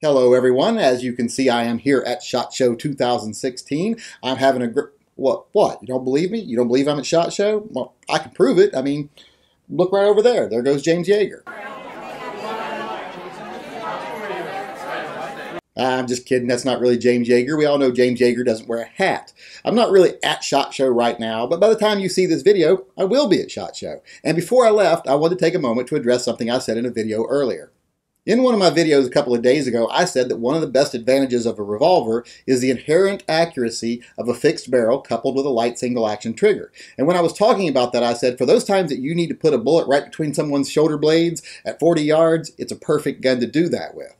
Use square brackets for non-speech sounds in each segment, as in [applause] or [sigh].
Hello everyone, as you can see I am here at SHOT Show 2016. I'm having a gr- what what? You don't believe me? You don't believe I'm at SHOT Show? Well, I can prove it. I mean, look right over there. There goes James Yeager. I'm just kidding. That's not really James Yeager. We all know James Yeager doesn't wear a hat. I'm not really at SHOT Show right now, but by the time you see this video, I will be at SHOT Show. And before I left, I wanted to take a moment to address something I said in a video earlier. In one of my videos a couple of days ago, I said that one of the best advantages of a revolver is the inherent accuracy of a fixed barrel coupled with a light single action trigger. And when I was talking about that, I said for those times that you need to put a bullet right between someone's shoulder blades at 40 yards, it's a perfect gun to do that with.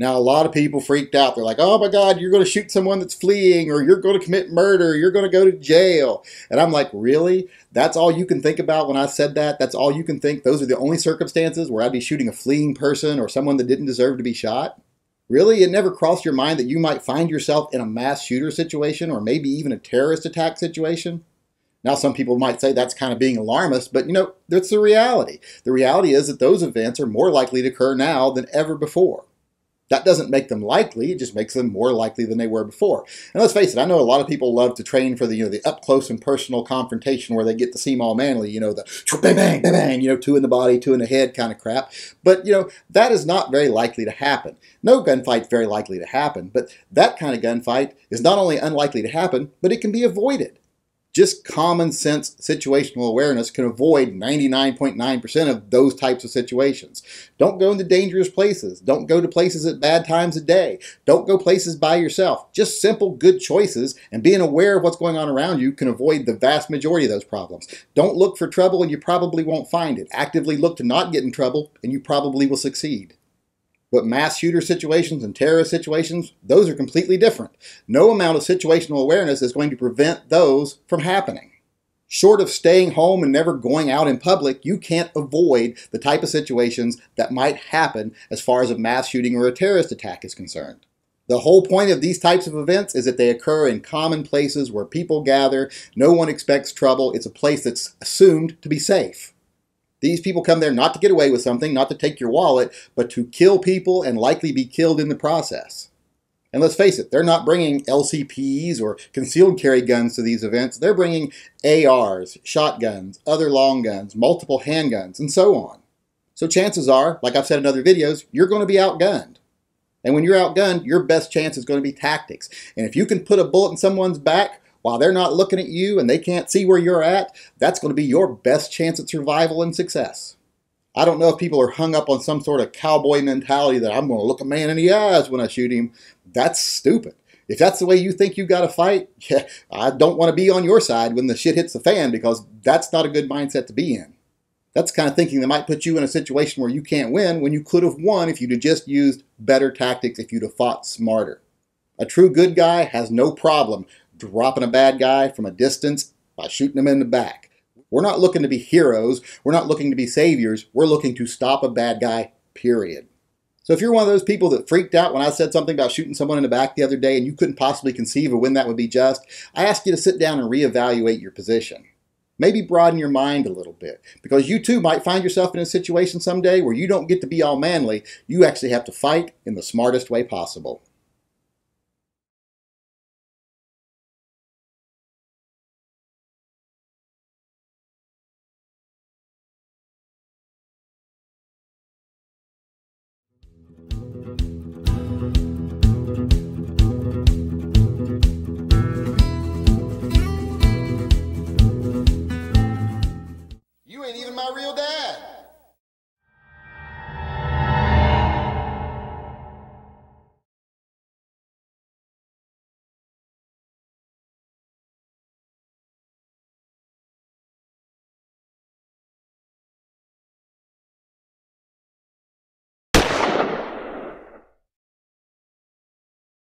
Now, a lot of people freaked out. They're like, oh my God, you're going to shoot someone that's fleeing, or you're going to commit murder, you're going to go to jail. And I'm like, really? That's all you can think about when I said that? That's all you can think? Those are the only circumstances where I'd be shooting a fleeing person or someone that didn't deserve to be shot? Really? It never crossed your mind that you might find yourself in a mass shooter situation or maybe even a terrorist attack situation? Now, some people might say that's kind of being alarmist, but you know, that's the reality. The reality is that those events are more likely to occur now than ever before. That doesn't make them likely, it just makes them more likely than they were before. And let's face it, I know a lot of people love to train for the, you know, the up close and personal confrontation where they get to seem all manly, you know, the bang, bang, bang, bang, you know, two in the body, two in the head kind of crap. But, you know, that is not very likely to happen. No gunfight's very likely to happen, but that kind of gunfight is not only unlikely to happen, but it can be avoided. Just common sense situational awareness can avoid 99.9% of those types of situations. Don't go into dangerous places. Don't go to places at bad times of day. Don't go places by yourself. Just simple good choices and being aware of what's going on around you can avoid the vast majority of those problems. Don't look for trouble and you probably won't find it. Actively look to not get in trouble and you probably will succeed. But mass shooter situations and terrorist situations, those are completely different. No amount of situational awareness is going to prevent those from happening. Short of staying home and never going out in public, you can't avoid the type of situations that might happen as far as a mass shooting or a terrorist attack is concerned. The whole point of these types of events is that they occur in common places where people gather. No one expects trouble. It's a place that's assumed to be safe. These people come there not to get away with something, not to take your wallet, but to kill people and likely be killed in the process. And let's face it, they're not bringing LCPs or concealed carry guns to these events. They're bringing ARs, shotguns, other long guns, multiple handguns, and so on. So chances are, like I've said in other videos, you're going to be outgunned. And when you're outgunned, your best chance is going to be tactics. And if you can put a bullet in someone's back while they're not looking at you and they can't see where you're at, that's going to be your best chance at survival and success. I don't know if people are hung up on some sort of cowboy mentality that I'm going to look a man in the eyes when I shoot him. That's stupid. If that's the way you think you got to fight, [laughs] yeah, I don't want to be on your side when the shit hits the fan because that's not a good mindset to be in. That's kind of thinking that might put you in a situation where you can't win when you could have won if you'd have just used better tactics, if you'd have fought smarter. A true good guy has no problem dropping a bad guy from a distance by shooting him in the back. We're not looking to be heroes. We're not looking to be saviors. We're looking to stop a bad guy, period. So if you're one of those people that freaked out when I said something about shooting someone in the back the other day and you couldn't possibly conceive of when that would be just, I ask you to sit down and reevaluate your position. Maybe broaden your mind a little bit because you too might find yourself in a situation someday where you don't get to be all manly. You actually have to fight in the smartest way possible.